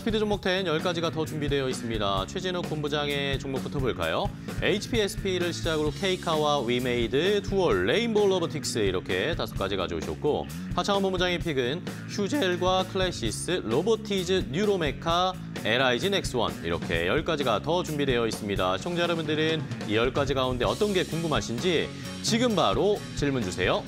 스피드 종목 10 10가지가 더 준비되어 있습니다. 최진욱 본부장의 종목부터 볼까요? HPSP를 시작으로 케이카와 위메이드, 두올, 레인보우 로보틱스 이렇게 다섯 가지 가져오셨고 하창원 본부장의 픽은 휴젤과 클래시스, 로보티즈, 뉴로메카, LIG 넥스원 이렇게 10가지가 더 준비되어 있습니다. 시청자 여러분들은 이 10가지 가운데 어떤 게 궁금하신지 지금 바로 질문 주세요.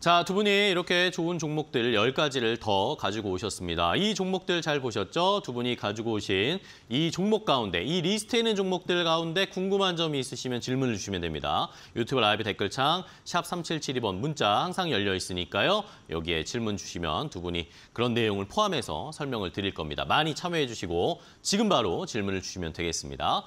자, 두 분이 이렇게 좋은 종목들 10가지를 더 가지고 오셨습니다. 이 종목들 잘 보셨죠? 두 분이 가지고 오신 이 종목 가운데, 이 리스트에 있는 종목들 가운데 궁금한 점이 있으시면 질문을 주시면 됩니다. 유튜브 라이브 댓글창 샵 3772번 문자 항상 열려 있으니까요. 여기에 질문 주시면 두 분이 그런 내용을 포함해서 설명을 드릴 겁니다. 많이 참여해 주시고 지금 바로 질문을 주시면 되겠습니다.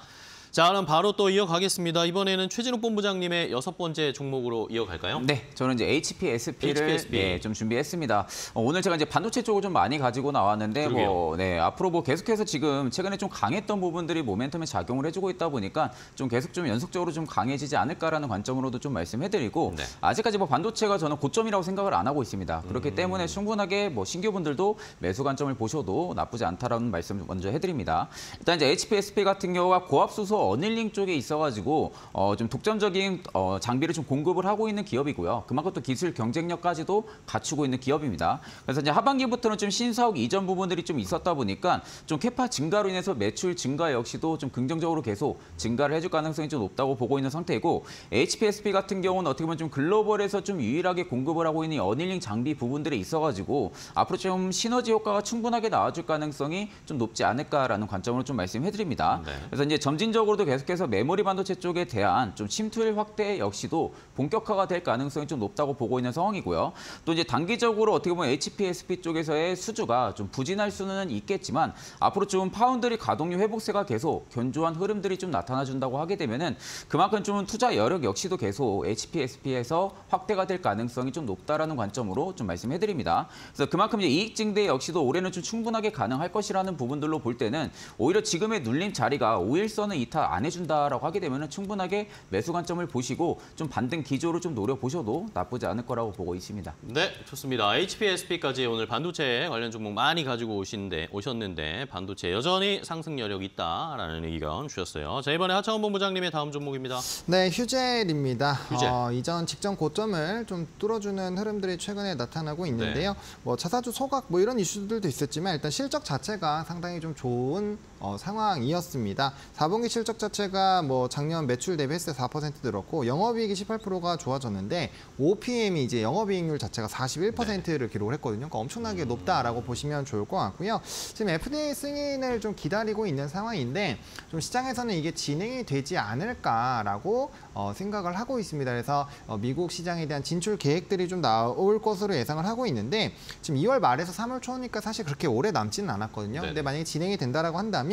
자, 그럼 바로 또 이어가겠습니다. 이번에는 최진욱 본부장님의 여섯 번째 종목으로 이어갈까요? 네, 저는 이제 HPSP를 HPSP. 예, 좀 준비했습니다. 어, 오늘 제가 이제 반도체 쪽을 좀 많이 가지고 나왔는데 뭐 네, 앞으로 뭐 계속해서 지금 최근에 좀 강했던 부분들이 모멘텀에 작용을 해주고 있다 보니까 좀 계속 좀 연속적으로 좀 강해지지 않을까라는 관점으로도 좀 말씀해드리고 네. 아직까지 뭐 반도체가 저는 고점이라고 생각을 안 하고 있습니다. 그렇기 음. 때문에 충분하게 뭐 신규분들도 매수 관점을 보셔도 나쁘지 않다라는 말씀 먼저 해드립니다. 일단 이제 HPSP 같은 경우가 고압 수소 어닐링 쪽에 있어가지고 어, 좀 독점적인 어, 장비를 좀 공급을 하고 있는 기업이고요. 그만큼 또 기술 경쟁력까지도 갖추고 있는 기업입니다. 그래서 이제 하반기부터는 좀 신사옥 이전 부분들이 좀 있었다 보니까 좀 캐파 증가로 인해서 매출 증가 역시도 좀 긍정적으로 계속 증가를 해줄 가능성이 좀 높다고 보고 있는 상태이고 HPSP 같은 경우는 어떻게 보면 좀 글로벌에서 좀 유일하게 공급을 하고 있는 이 어닐링 장비 부분들이 있어가지고 앞으로 좀 시너지 효과가 충분하게 나와줄 가능성이 좀 높지 않을까라는 관점으로 좀 말씀해드립니다. 네. 그래서 이제 점진적으로 도 계속해서 메모리 반도체 쪽에 대한 좀 침투율 확대 역시도 본격화가 될 가능성이 좀 높다고 보고 있는 상황이고요. 또 이제 단기적으로 어떻게 보면 HPSP 쪽에서의 수주가 좀 부진할 수는 있겠지만 앞으로 좀 파운드리 가동률 회복세가 계속 견조한 흐름들이 좀 나타나 준다고 하게 되면은 그만큼 좀 투자 여력 역시도 계속 HPSP에서 확대가 될 가능성이 좀 높다라는 관점으로 좀 말씀해 드립니다. 그래서 그만큼 이제 이익 증대 역시도 올해는 좀 충분하게 가능할 것이라는 부분들로 볼 때는 오히려 지금의 눌림 자리가 5일선을 이탈 안 해준다라고 하게 되면 충분하게 매수 관점을 보시고 좀 반등 기조로 좀 노려보셔도 나쁘지 않을 거라고 보고 있습니다. 네, 좋습니다. HPSP까지 오늘 반도체 관련 종목 많이 가지고 오신데 오셨는데 반도체 여전히 상승 여력이 있다라는 의견 주셨어요. 자, 이번에 하창원 본부장님의 다음 종목입니다. 네, 휴젤입니다. 휴젤. 어, 이전 직전 고점을 좀 뚫어주는 흐름들이 최근에 나타나고 있는데요. 네. 뭐 자사주 소각 뭐 이런 이슈들도 있었지만 일단 실적 자체가 상당히 좀 좋은 어, 상황이었습니다. 4분기 실적 자체가 뭐 작년 매출 대비 했을 때 4% 늘었고 영업이익이 18%가 좋아졌는데 OPM이 이제 영업이익률 자체가 41%를 기록을 했거든요. 그러니까 엄청나게 높다라고 보시면 좋을 것 같고요. 지금 FDA 승인을 좀 기다리고 있는 상황인데 좀 시장에서는 이게 진행이 되지 않을까라고 어, 생각을 하고 있습니다. 그래서 어, 미국 시장에 대한 진출 계획들이 좀 나올 것으로 예상을 하고 있는데 지금 2월 말에서 3월 초니까 사실 그렇게 오래 남지는 않았거든요. 네네. 근데 만약에 진행이 된다라고 한다면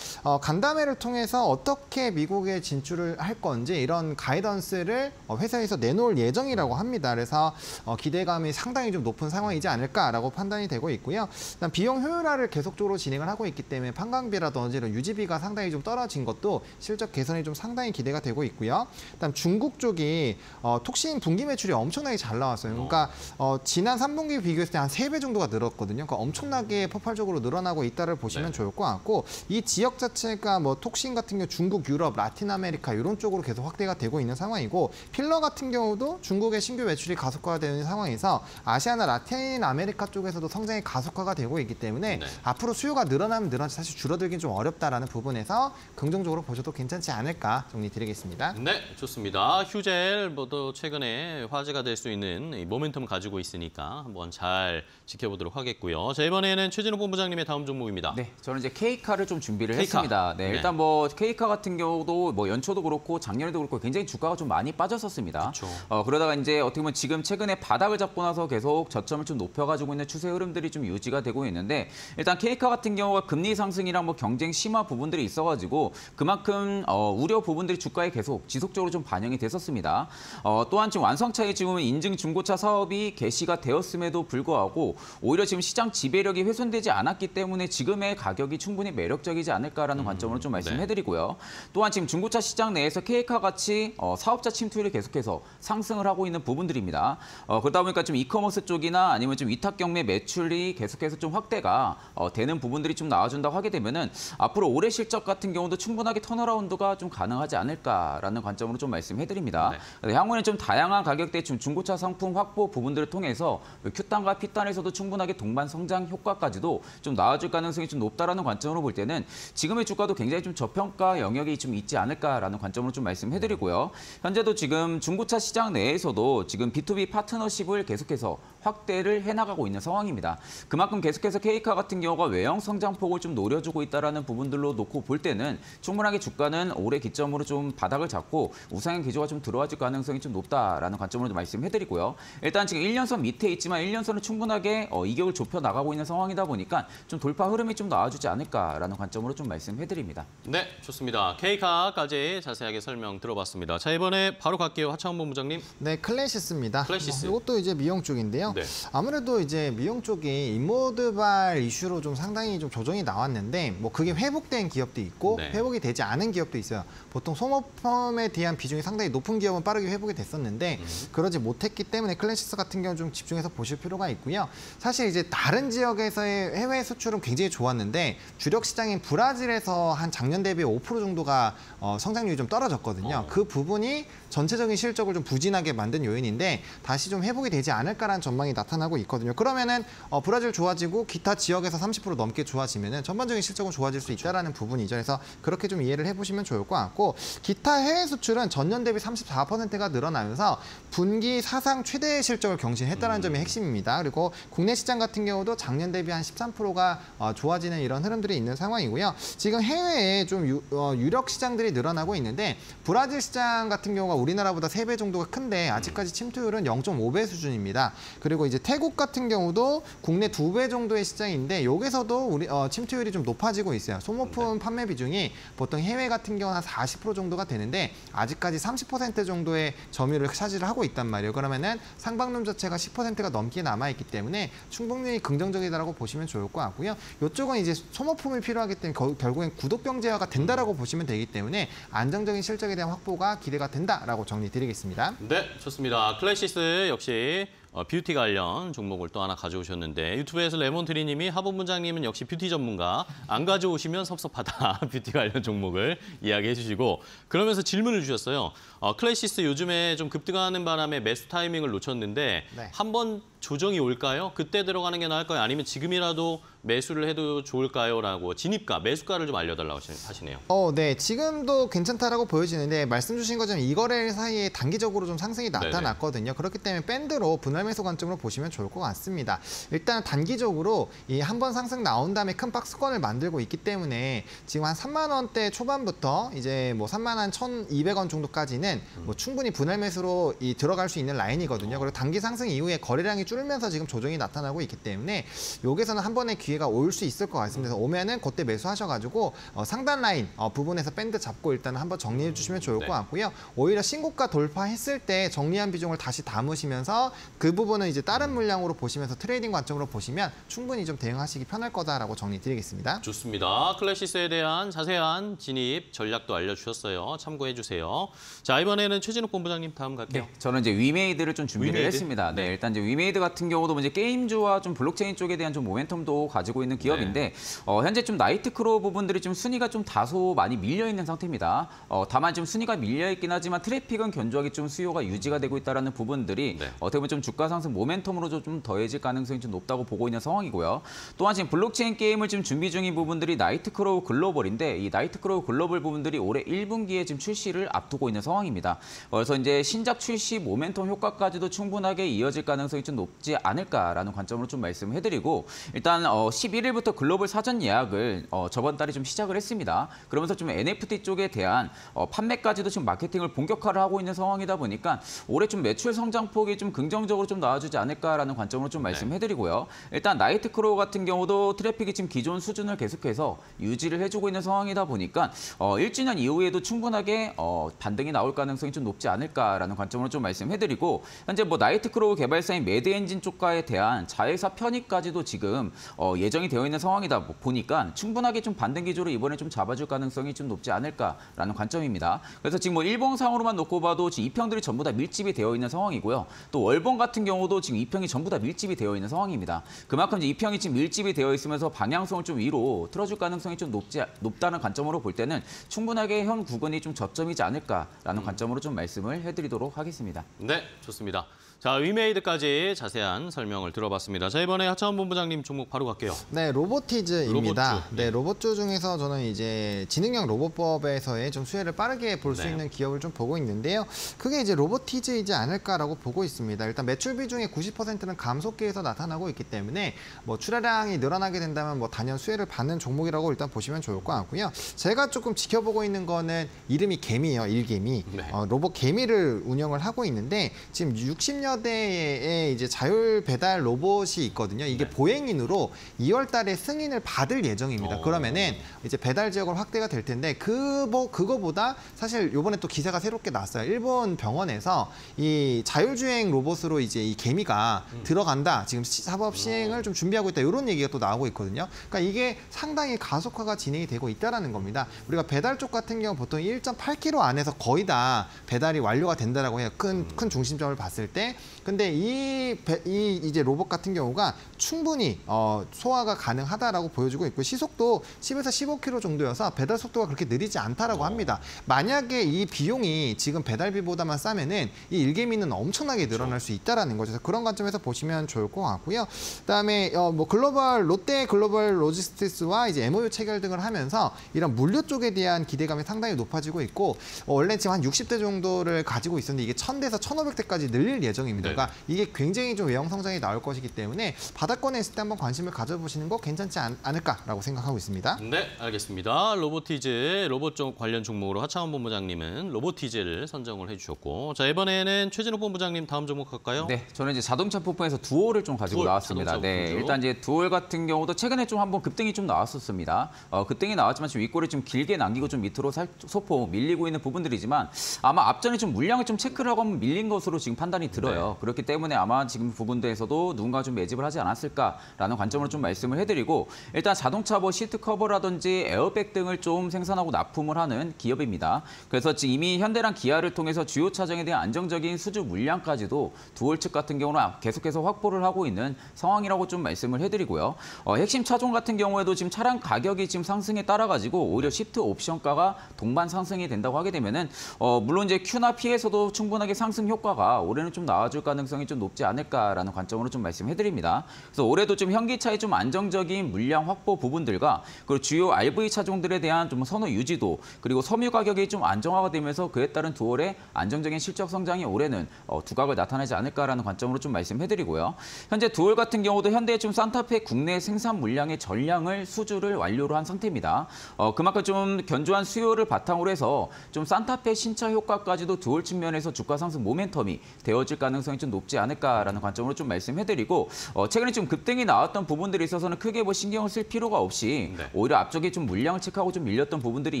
어, 간담회를 통해서 어떻게 미국에 진출을 할 건지 이런 가이던스를 어, 회사에서 내놓을 예정이라고 합니다. 그래서 어, 기대감이 상당히 좀 높은 상황이지 않을까라고 판단이 되고 있고요. 일단 비용 효율화를 계속적으로 진행을 하고 있기 때문에 판관비라든지 이런 유지비가 상당히 좀 떨어진 것도 실적 개선이 좀 상당히 기대가 되고 있고요. 일단 중국 쪽이 어, 톡신 분기 매출이 엄청나게 잘 나왔어요. 그러니까 어, 지난 3분기 비교했을 때 한 세 배 정도가 늘었거든요. 그러니까 엄청나게 폭발적으로 늘어나고 있다를 보시면 네. 좋을 것 같고 이 지역 자체가 뭐 톡신 같은 경우 중국, 유럽, 라틴 아메리카 이런 쪽으로 계속 확대가 되고 있는 상황이고 필러 같은 경우도 중국의 신규 매출이 가속화되는 상황에서 아시아나 라틴 아메리카 쪽에서도 성장이 가속화가 되고 있기 때문에 네. 앞으로 수요가 늘어나면 늘어나지 사실 줄어들긴 좀 어렵다라는 부분에서 긍정적으로 보셔도 괜찮지 않을까 정리 드리겠습니다. 네, 좋습니다. 휴젤 뭐도 최근에 화제가 될 수 있는 이 모멘텀 가지고 있으니까 한번 잘 지켜보도록 하겠고요. 자, 이번에는 최진욱 본부장님의 다음 종목입니다. 네, 저는 이제 K카를 좀 준비를 K카. 했습니다. 네, 네. 일단 뭐 K카 같은 경우도 뭐 연초도 그렇고 작년에도 그렇고 굉장히 주가가 좀 많이 빠졌었습니다. 그쵸. 어, 그러다가 이제 어떻게 보면 지금 최근에 바닥을 잡고 나서 계속 저점을 좀 높여가지고 있는 추세 흐름들이 좀 유지가 되고 있는데 일단 K카 같은 경우가 금리 상승이랑 뭐 경쟁 심화 부분들이 있어가지고 그만큼 어, 우려 부분들이 주가에 계속 지속적으로 좀 반영이 됐었습니다. 어, 또한 지금 완성차에 지금 인증 중고차 사업이 개시가 되었음에도 불구하고 오히려 지금 시장 지배력이 훼손되지 않았기 때문에 지금의 가격이 충분히 매력 매력적이지 않을까라는 관점으로 좀 네. 말씀해드리고요. 또한 지금 중고차 시장 내에서 케이카 같이 어, 사업자 침투율이 계속해서 상승을 하고 있는 부분들입니다. 어, 그러다 보니까 좀 이커머스 쪽이나 아니면 좀 위탁 경매 매출이 계속해서 좀 확대가 어, 되는 부분들이 좀 나와준다고 하게 되면은 앞으로 올해 실적 같은 경우도 충분하게 턴어라운드가 좀 가능하지 않을까라는 관점으로 좀 말씀해드립니다. 네. 그래서 향후에는 좀 다양한 가격대 중- 중고차 상품 확보 부분들을 통해서 Q단과 P단에서도 충분하게 동반 성장 효과까지도 좀 나아질 가능성이 좀 높다라는 관점으로 볼 때는 지금의 주가도 굉장히 좀 저평가 영역이 좀 있지 않을까라는 관점으로 좀 말씀해드리고요. 현재도 지금 중고차 시장 내에서도 지금 B2B 파트너십을 계속해서 확대를 해나가고 있는 상황입니다. 그만큼 계속해서 케이카 같은 경우가 외형 성장폭을 좀 노려주고 있다라는 부분들로 놓고 볼 때는 충분하게 주가는 올해 기점으로 좀 바닥을 잡고 우상향 기조가 좀 들어와질 가능성이 좀 높다라는 관점으로 좀 말씀해드리고요. 일단 지금 1년선 밑에 있지만 1년선은 충분하게 어, 이격을 좁혀 나가고 있는 상황이다 보니까 좀 돌파 흐름이 좀 나와주지 않을까라는 관점으로 좀 말씀해드립니다. 네, 좋습니다. 케이카까지 자세하게 설명 들어봤습니다. 자, 이번에 바로 갈게요. 하창원 본부장님. 네, 클래시스입니다. 클래시스. 뭐 이것도 이제 미용 쪽인데요. 네. 아무래도 이제 미용 쪽이 인모드발 이슈로 좀 상당히 좀 조정이 나왔는데 뭐 그게 회복된 기업도 있고 네. 회복이 되지 않은 기업도 있어요. 보통 소모품에 대한 비중이 상당히 높은 기업은 빠르게 회복이 됐었는데 음. 그러지 못했기 때문에 클래시스 같은 경우 좀 집중해서 보실 필요가 있고요. 사실 이제 다른 지역에서의 해외 수출은 굉장히 좋았는데 주력 시장 인 브라질에서 한 작년 대비 5% 정도가 어, 성장률이 좀 떨어졌거든요. 어. 그 부분이 전체적인 실적을 좀 부진하게 만든 요인인데 다시 좀 회복이 되지 않을까라는 전망이 나타나고 있거든요. 그러면은 어, 브라질 좋아지고 기타 지역에서 30% 넘게 좋아지면은 전반적인 실적은 좋아질 수 있다라는 부분이죠. 그래서 그렇게 좀 이해를 해보시면 좋을 것 같고 기타 해외 수출은 전년 대비 34%가 늘어나면서 분기 사상 최대 실적을 경신했다는 점이 핵심입니다. 그리고 국내 시장 같은 경우도 작년 대비 한 13%가 어, 좋아지는 이런 흐름들이 있는 상황 이고요. 지금 해외에 좀 유, 어, 유력 시장들이 늘어나고 있는데 브라질 시장 같은 경우가 우리나라보다 3배 정도가 큰데 아직까지 침투율은 0.5배 수준입니다. 그리고 이제 태국 같은 경우도 국내 2배 정도의 시장인데 여기서도 우리 어, 침투율이 좀 높아지고 있어요. 소모품 판매 비중이 보통 해외 같은 경우는 한 40% 정도가 되는데 아직까지 30% 정도의 점유율을 차지를 하고 있단 말이에요. 그러면은 상방룸 자체가 10%가 넘게 남아 있기 때문에 충분히 긍정적이다라고 보시면 좋을 것 같고요. 이쪽은 이제 소모품이 필요 하기 때문에 거- 결국엔 구독 경제화가 된다라고 보시면 되기 때문에 안정적인 실적에 대한 확보가 기대가 된다라고 정리드리겠습니다. 네, 좋습니다. 클래시스 역시 어, 뷰티 관련 종목을 또 하나 가져오셨는데 유튜브에서 레몬트리님이 하 본부장님은 역시 뷰티 전문가 안 가져오시면 섭섭하다 뷰티 관련 종목을 이야기해 주시고 그러면서 질문을 주셨어요. 어, 클래시스 요즘에 좀 급등하는 바람에 매수 타이밍을 놓쳤는데 네. 한번 조정이 올까요? 그때 들어가는 게 나을까요? 아니면 지금이라도 매수를 해도 좋을까요? 라고 진입가, 매수가를 좀 알려달라고 하시- 하시네요. 어, 네. 지금도 괜찮다라고 보여지는데 말씀 주신 것처럼 이 거래 사이에 단기적으로 좀 상승이 네네. 나타났거든요. 그렇기 때문에 밴드로 분할 매수 관점으로 보시면 좋을 것 같습니다. 일단 단기적으로 이 한 번 상승 나온 다음에 큰 박스권을 만들고 있기 때문에 지금 한 3만 원대 초반부터 이제 뭐 3만 한 1,200원 정도까지는 뭐 충분히 분할 매수로 이 들어갈 수 있는 라인이거든요. 그리고 단기 상승 이후에 거래량이 줄면서 지금 조정이 나타나고 있기 때문에 여기서는 한 번의 기회 가 올 수 있을 것 같습니다. 그래서 오면은 그때 매수하셔가지고 어, 상단 라인 어, 부분에서 밴드 잡고 일단 한번 정리해 주시면 좋을 네. 것 같고요. 오히려 신고가 돌파했을 때 정리한 비중을 다시 담으시면서 그 부분은 이제 다른 물량으로 보시면서 트레이딩 관점으로 보시면 충분히 좀 대응하시기 편할 거다라고 정리드리겠습니다. 좋습니다. 클래시스에 대한 자세한 진입 전략도 알려주셨어요. 참고해 주세요. 자 이번에는 최진욱 본부장님 다음 갈게요. 네, 저는 이제 위메이드를 좀 준비를 위메이드? 했습니다. 네, 네. 일단 이제 위메이드 같은 경우도 뭐 이제 게임주와 좀 블록체인 쪽에 대한 좀 모멘텀도 가지고 있는 기업인데 어, 현재 좀 나이트크로우 부분들이 좀 순위가 좀 다소 많이 밀려 있는 상태입니다. 어, 다만 좀 순위가 밀려 있긴 하지만 트래픽은 견조하게 좀 수요가 유지가 되고 있다라는 부분들이 네. 어떻게 보면 좀 주가 상승 모멘텀으로 좀- 좀 더해질 가능성이 좀 높다고 보고 있는 상황이고요. 또한 지금 블록체인 게임을 지금 준비 중인 부분들이 나이트크로우 글로벌인데 이 나이트크로우 글로벌 부분들이 올해 1분기에 지금 출시를 앞두고 있는 상황입니다. 어, 그래서 이제 신작 출시 모멘텀 효과까지도 충분하게 이어질 가능성이 좀 높지 않을까라는 관점으로 좀 말씀해드리고 일단 어, 11일부터 글로벌 사전 예약을 어, 저번 달에 좀 시작을 했습니다. 그러면서 좀 NFT 쪽에 대한 어, 판매까지도 지금 마케팅을 본격화를 하고 있는 상황이다 보니까 올해 좀 매출 성장폭이 좀 긍정적으로 좀 나와주지 않을까라는 관점으로 좀 말씀해드리고요. 일단 나이트크로우 같은 경우도 트래픽이 지금 기존 수준을 계속해서 유지를 해주고 있는 상황이다 보니까 어, 1주년 이후에도 충분하게 어, 반등이 나올 가능성이 좀 높지 않을까라는 관점으로 좀 말씀해드리고 현재 뭐 나이트크로우 개발사인 매드엔진 쪽과에 대한 자회사 편입까지도 지금 어, 예정이 되어 있는 상황이다 보- 보니까 충분하게 좀 반등 기조로 이번에 좀 잡아줄 가능성이 좀 높지 않을까라는 관점입니다. 그래서 지금 뭐 일봉 상으로만 놓고 봐도 지금 이평들이 전부 다 밀집이 되어 있는 상황이고요. 또 월봉 같은 경우도 지금 이평이 전부 다 밀집이 되어 있는 상황입니다. 그만큼 이제 이평이 지금 밀집이 되어 있으면서 방향성을 좀 위로 틀어줄 가능성이 좀 높지 높다는 관점으로 볼 때는 충분하게 현 구간이 좀 저점이지 않을까라는 관점으로 좀 말씀을 해드리도록 하겠습니다. 네, 좋습니다. 자, 위메이드까지 자세한 설명을 들어봤습니다. 자, 이번에 하차원 본부장님 종목 바로 갈게요. 네, 로보티즈입니다. 로봇주. 네, 로봇주 중에서 저는 이제 지능형 로봇법에서의 좀 수혜를 빠르게 볼수 네. 있는 기업을 좀 보고 있는데요. 그게 이제 로보티즈이지 않을까라고 보고 있습니다. 일단 매출 비중의 90%는 감속기에서 나타나고 있기 때문에 뭐 출하량이 늘어나게 된다면 뭐 단연 수혜를 받는 종목이라고 일단 보시면 좋을 것 같고요. 제가 조금 지켜보고 있는 거는 이름이 개미예요, 일개미. 네. 어, 로봇 개미를 운영을 하고 있는데 지금 60여 대의 이제 자율 배달 로봇이 있거든요. 이게 네. 보행인으로 2월 달에 승인을 받을 예정입니다. 어. 그러면은 이제 배달 지역을 확대가 될 텐데 그 뭐 그거보다 사실 요번에 또 기사가 새롭게 났어요. 일본 병원에서 이 자율주행 로봇으로 이제 이 개미가 음. 들어간다. 지금 시- 어. 사법 시행을 좀 준비하고 있다. 이런 얘기가 또 나오고 있거든요. 그러니까 이게 상당히 가속화가 진행이 되고 있다라는 겁니다. 우리가 배달 쪽 같은 경우 보통 1.8km 안에서 거의 다 배달이 완료가 된다라고 해요. 큰 음. 큰 중심점을 봤을 때. 근데 이, 배- 이 이제 로봇 같은 경우가 충분히 어, 소화가 가능하다라고 보여주고 있고 시속도 10에서 15km 정도여서 배달 속도가 그렇게 느리지 않다라고 합니다. 만약에 이 비용이 지금 배달비보다만 싸면은 이 일개미는 엄청나게 늘어날 수 있다라는 거죠. 그래서 그런 관점에서 보시면 좋을 것 같고요. 그다음에 어, 뭐 글로벌 롯데 글로벌 로지스틱스와 이제 MOU 체결 등을 하면서 이런 물류 쪽에 대한 기대감이 상당히 높아지고 있고 어, 원래 지금 한 60대 정도를 가지고 있었는데 이게 1000대에서 1500대까지 늘릴 예정 입니다. 네. 그러니까 이게 굉장히 좀 외형 성장이 나올 것이기 때문에 바닥권에 있을 때 한번 관심을 가져보시는 거 괜찮지 않, 않을까라고 생각하고 있습니다. 네, 알겠습니다. 로보티즈, 로봇 쪽 관련 종목으로 하차원 본부장님은 로보티즈를 선정을 해주셨고, 자 이번에는 최진욱 본부장님 다음 종목 할까요? 네, 저는 이제 자동차 부품에서 두올을 좀 가지고 두올, 나왔습니다. 네, 부품주. 일단 이제 두올 같은 경우도 최근에 좀 한번 급등이 좀 나왔었습니다. 어, 급등이 나왔지만 지금 윗골이 좀 길게 남기고 좀 밑으로 살, 소폭 밀리고 있는 부분들이지만 아마 앞전에 좀 물량을 좀 체크를 하고 밀린 것으로 지금 판단이 들어요. 네. 그렇기 때문에 아마 지금 부분대에서도 누군가 좀 매집을 하지 않았을까라는 관점으로 좀 말씀을 해드리고 일단 자동차 뭐 시트 커버라든지 에어백 등을 좀 생산하고 납품을 하는 기업입니다. 그래서 지금 이미 현대랑 기아를 통해서 주요 차종에 대한 안정적인 수주 물량까지도 두올 측 같은 경우는 계속해서 확보를 하고 있는 상황이라고 좀 말씀을 해드리고요. 어, 핵심 차종 같은 경우에도 지금 차량 가격이 지금 상승에 따라 가지고 오히려 시트 옵션가가 동반 상승이 된다고 하게 되면은 어, 물론 이제 Q나 P에서도 충분하게 상승 효과가 올해는 좀 나와 줄 가능성이 좀 높지 않을까라는 관점으로 좀 말씀해드립니다. 그래서 올해도 좀 현기차의 좀 안정적인 물량 확보 부분들과 그리고 주요 RV 차종들에 대한 좀 선호 유지도 그리고 섬유 가격이 좀 안정화가 되면서 그에 따른 두월의 안정적인 실적 성장이 올해는 어, 두각을 나타내지 않을까라는 관점으로 좀 말씀해드리고요. 현재 두월 같은 경우도 현대의 좀 산타페 국내 생산 물량의 전량을 수주를 완료로 한 상태입니다. 어, 그만큼 좀 견조한 수요를 바탕으로 해서 좀 산타페 신차 효과까지도 두월 측면에서 주가 상승 모멘텀이 되어질 가능성이 좀 높지 않을까라는 관점으로 좀 말씀해드리고 어, 최근에 좀 급등이 나왔던 부분들이 있어서는 크게 뭐 신경을 쓸 필요가 없이 네. 오히려 앞쪽에 좀 물량을 체크하고 좀 밀렸던 부분들이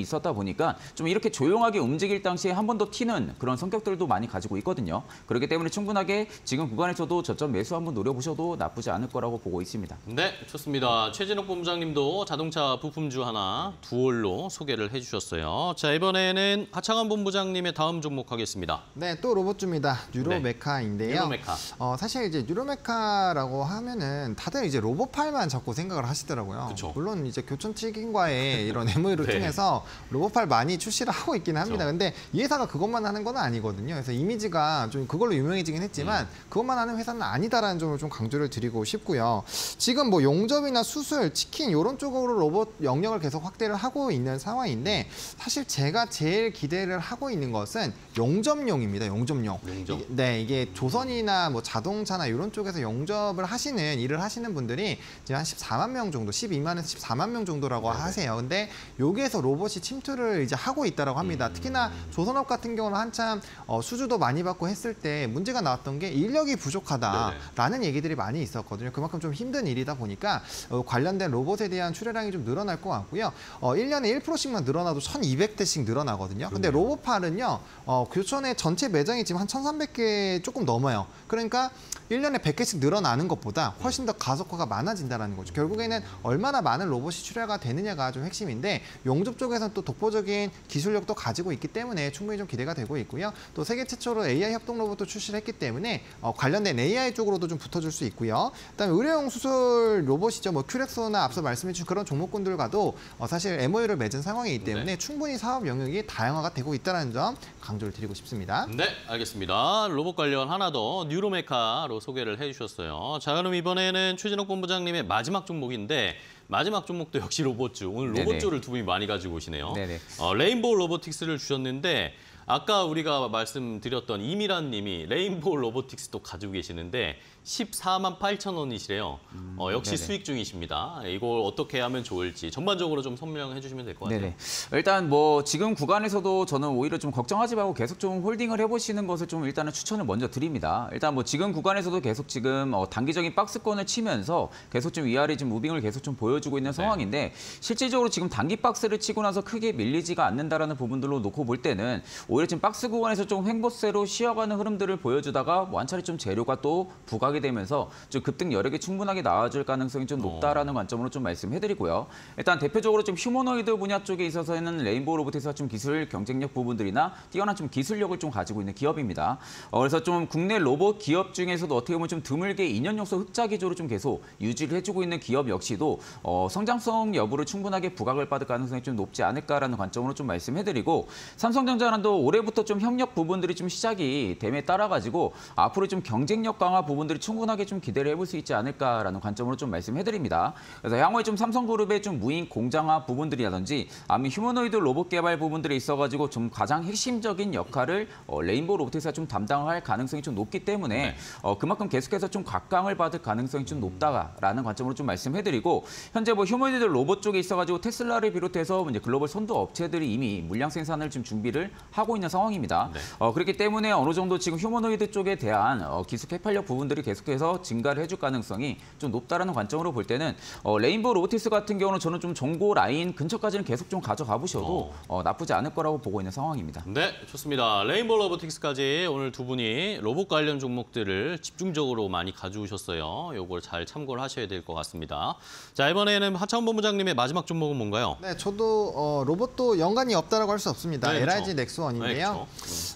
있었다 보니까 좀 이렇게 조용하게 움직일 당시에 한 번 더 튀는 그런 성격들도 많이 가지고 있거든요. 그렇기 때문에 충분하게 지금 구간에서도 저점 매수 한번 노려보셔도 나쁘지 않을 거라고 보고 있습니다. 네, 좋습니다. 최진욱 본부장님도 자동차 부품주 하나 두올로 소개를 해주셨어요. 자 이번에는 하창원 본부장님의 다음 종목 하겠습니다. 네, 또 로봇주입니다. 뉴로메카인 데요. 뉴로메카. 어, 사실 이제 뉴로메카라고 하면은 다들 이제 로봇팔만 자꾸 생각을 하시더라고요. 그쵸. 물론 이제 교촌치킨과의 이런 MOU를 네. 통해서 로봇팔 많이 출시를 하고 있기는 합니다. 그쵸. 근데 이 회사가 그것만 하는 건 아니거든요. 그래서 이미지가 좀 그걸로 유명해지긴 했지만 음. 그것만 하는 회사는 아니다라는 점을 좀 강조를 드리고 싶고요. 지금 뭐 용접이나 수술, 치킨 이런 쪽으로 로봇 영역을 계속 확대를 하고 있는 상황인데 사실 제가 제일 기대를 하고 있는 것은 용접용입니다. 용접용. 용접. 네, 이게 조선이나 뭐 자동차나 이런 쪽에서 용접을 하시는 일을 하시는 분들이 이제 한 14만 명 정도, 12만에서 14만 명 정도라고 네네. 하세요. 근데 여기에서 로봇이 침투를 이제 하고 있다라고 합니다. 음. 특히나 조선업 같은 경우는 한참 어, 수주도 많이 받고 했을 때 문제가 나왔던 게 인력이 부족하다라는 얘기들이 많이 있었거든요. 그만큼 좀 힘든 일이다 보니까 어, 관련된 로봇에 대한 출하량이 좀 늘어날 것 같고요. 어, 1년에 1%씩만 늘어나도 1,200대씩 늘어나거든요. 근데 로봇팔은요, 어, 교촌의 전체 매장이 지금 한 1,300개 조금 넘어요. 그러니까 일년에 100개씩 늘어나는 것보다 훨씬 더 가속화가 많아진다는 거죠. 결국에는 얼마나 많은 로봇이 출하가 되느냐가 좀 핵심인데 용접 쪽에서는 또 독보적인 기술력도 가지고 있기 때문에 충분히 좀 기대가 되고 있고요. 또 세계 최초로 AI 협동 로봇도 출시를 했기 때문에 어, 관련된 AI 쪽으로도 좀 붙어줄 수 있고요. 그다음에 의료용 수술 로봇이죠. 뭐 큐렉소나 앞서 말씀해 주신 그런 종목군들과도 어, 사실 MOU를 맺은 상황이기 때문에 충분히 사업 영역이 다양화가 되고 있다는 점 강조를 드리고 싶습니다. 네, 알겠습니다. 로봇 관련 하나 더 뉴로메카로 소개를 해주셨어요. 자, 그럼 이번에는 최진욱 본부장님의 마지막 종목인데 마지막 종목도 역시 로봇주. 오늘. 로봇주를 두 분이 많이 가지고 오시네요. 네네. 어, 레인보우 로보틱스를 주셨는데 아까 우리가 말씀드렸던 이미란 님이 레인보우 로보틱스도 가지고 계시는데 14만 8천 원이시래요. 어, 역시 네네. 수익 중이십니다. 이걸 어떻게 하면 좋을지 전반적으로 좀 설명해 주시면 될 것 같아요. 네네. 일단 뭐 지금 구간에서도 저는 오히려 좀 걱정하지 말고 계속 좀 홀딩을 해보시는 것을 좀 일단은 추천을 먼저 드립니다. 일단 뭐 지금 구간에서도 계속 지금 어, 단기적인 박스권을 치면서 계속 좀 위아래 좀 무빙을 계속 좀 보여주고 있는 상황인데 실질적으로 지금 단기 박스를 치고 나서 크게 밀리지가 않는다라는 부분들로 놓고 볼 때는 오히려 지금 박스 구간에서 좀 횡보세로 쉬어가는 흐름들을 보여주다가 차례 좀 재료가 또 부각이 되면서 좀 급등 여력이 충분하게 나와줄 가능성이 좀 높다라는 관점으로 좀 말씀해드리고요. 일단 대표적으로 좀 휴머노이드 분야 쪽에 있어서는 레인보우 로봇에서 좀 기술 경쟁력 부분들이나 뛰어난 좀 기술력을 좀 가지고 있는 기업입니다. 어, 그래서 좀 국내 로봇 기업 중에서도 어떻게 보면 좀 드물게 2년 연속 흑자 기조로 좀 계속 유지를 해주고 있는 기업 역시도 어, 성장성 여부를 충분하게 부각을 받을 가능성이 좀 높지 않을까라는 관점으로 좀 말씀해드리고 삼성전자랑도 올해부터 좀 협력 부분들이 좀 시작이 됨에 따라 가지고 앞으로 좀 경쟁력 강화 부분들이 충분하게 좀 기대를 해볼 수 있지 않을까라는 관점으로 좀 말씀해드립니다. 그래서 향후에 좀 삼성그룹의 좀 무인 공장화 부분들이라든지 아니면 휴머노이드 로봇 개발 부분들이 있어가지고 좀 가장 핵심적인 역할을 어, 레인보우 로보틱스가 좀 담당할 가능성이 좀 높기 때문에 네. 어, 그만큼 계속해서 좀 각광을 받을 가능성이 좀 높다라는 관점으로 좀 말씀해드리고 현재 뭐 휴머노이드 로봇 쪽에 있어가지고 테슬라를 비롯해서 이제 글로벌 선도 업체들이 이미 물량 생산을 좀 준비를 하고 있는 상황입니다. 네. 어, 그렇기 때문에 어느 정도 지금 휴머노이드 쪽에 대한 어, 기술 개발력 부분들이 계속해서 증가를 해줄 가능성이 좀 높다라는 관점으로 볼 때는 어, 레인보우 로보틱스 같은 경우는 저는 좀 전고 라인 근처까지는 계속 좀 가져가 보셔도 어, 나쁘지 않을 거라고 보고 있는 상황입니다. 네, 좋습니다. 레인보우 로보틱스까지 오늘 두 분이 로봇 관련 종목들을 집중적으로 많이 가져오셨어요. 요걸 잘 참고를 하셔야 될 것 같습니다. 자, 이번에는 하창원 본부장님의 마지막 종목은 뭔가요? 네, 저도 어, 로봇도 연관이 없다라고 할 수 없습니다. 네, LIG 그렇죠. 넥스원인데 요.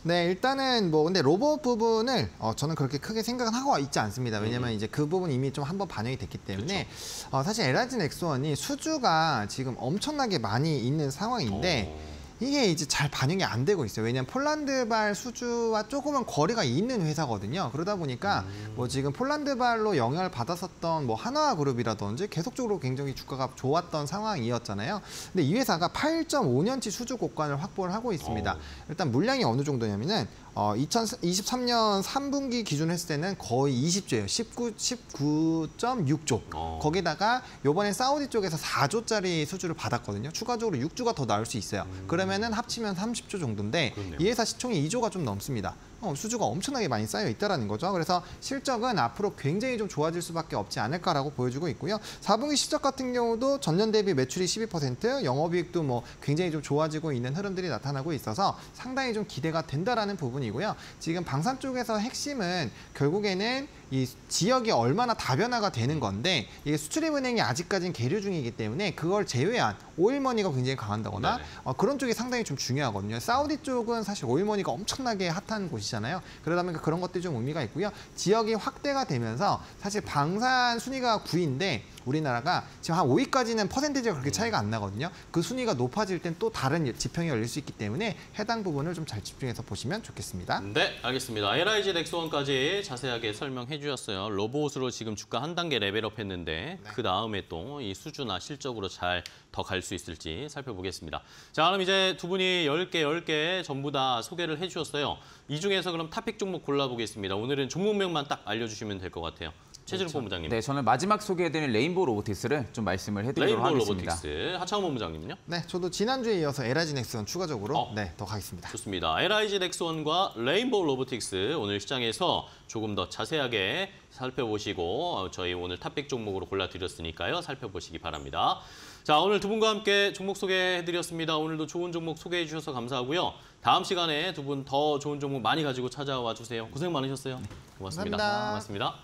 네, 네, 일단은 뭐 근데 로봇 부분을 어, 저는 그렇게 크게 생각은 하고 있지 않습니다. 왜냐면 이제 그 부분 이미 좀 한번 반영이 됐기 때문에 어, 사실 LIG 넥스원이 수주가 지금 엄청나게 많이 있는 상황인데 어. 이게 이제 잘 반영이 안 되고 있어요. 왜냐하면 폴란드발 수주와 조금은 거리가 있는 회사거든요. 그러다 보니까 뭐 지금 폴란드발로 영향을 받았었던 뭐 한화 그룹이라든지 계속적으로 굉장히 주가가 좋았던 상황이었잖아요. 근데 이 회사가 8.5년치 수주 곡간을 확보를 하고 있습니다. 어. 일단 물량이 어느 정도냐면은 어, 2023년 3분기 기준 했을 때는 거의 20조예요. 19, 19.6조. 어. 거기다가 요번에 사우디 쪽에서 4조짜리 수주를 받았거든요. 추가적으로 6주가 더 나올 수 있어요. 그러면 은 합치면 30조 정도인데 그렇네요. 이 회사 시총이 2조가 좀 넘습니다. 어, 수주가 엄청나게 많이 쌓여 있다라는 거죠. 그래서 실적은 앞으로 굉장히 좀 좋아질 수밖에 없지 않을까라고 보여주고 있고요. 4분기 실적 같은 경우도 전년 대비 매출이 12%, 영업이익도 뭐 굉장히 좀 좋아지고 있는 흐름들이 나타나고 있어서 상당히 좀 기대가 된다라는 부분이고요. 지금 방산 쪽에서 핵심은 결국에는 이 지역이 얼마나 다변화가 되는 건데 이게 수출입은행이 아직까지는 계류 중이기 때문에 그걸 제외한 오일머니가 굉장히 강한다거나 네네. 어, 그런 쪽이 상당히 좀 중요하거든요. 사우디 쪽은 사실 오일머니가 엄청나게 핫한 곳이 잖아요. 그러다 보니까 그런 것들이 좀 의미가 있고요. 지역이 확대가 되면서 사실 방산 순위가 9위인데 우리나라가 지금 한 5위까지는 퍼센테이지가 그렇게 차이가 안 나거든요. 그 순위가 높아질 땐 또 다른 지평이 열릴 수 있기 때문에 해당 부분을 좀 잘 집중해서 보시면 좋겠습니다. 네, 알겠습니다. LIG 넥스원까지 자세하게 설명해 주셨어요. 로봇으로 지금 주가 한 단계 레벨업 했는데 그 다음에 또 이 수주나 실적으로 잘 더 갈 수 있을지 살펴보겠습니다. 자, 그럼 이제 두 분이 10개, 10개 전부 다 소개를 해 주셨어요. 이 중에서 그럼 top pick 종목 골라보겠습니다. 오늘은 종목명만 딱 알려주시면 될 것 같아요. 최진욱 본부장님. 네, 저는 마지막 소개해드린 레인보우 로보틱스를 좀 말씀을 해드리도록 레인보우 하겠습니다. 로보틱스 하창원 본부장님은요? 네, 저도 지난주에 이어서 LIG 넥스원 추가적으로 어. 네, 더 가겠습니다. 좋습니다. LIG 넥스원과 레인보우 로보틱스 오늘 시장에서 조금 더 자세하게 살펴보시고 어, 저희 오늘 top pick 종목으로 골라드렸으니까요. 살펴보시기 바랍니다. 자, 오늘 두 분과 함께 종목 소개해드렸습니다. 오늘도 좋은 종목 소개해 주셔서 감사하고요. 다음 시간에 두 분 더 좋은 종목 많이 가지고 찾아와 주세요. 고생 많으셨어요. 고맙습니다. 감사합니다. 고맙습니다.